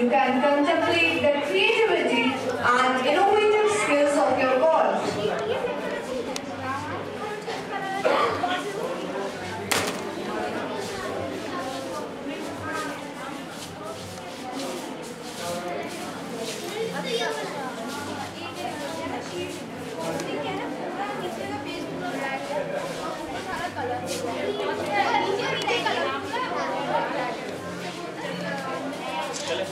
you can contemplate the creativity and innovative skills of your boys. Thank you. चले।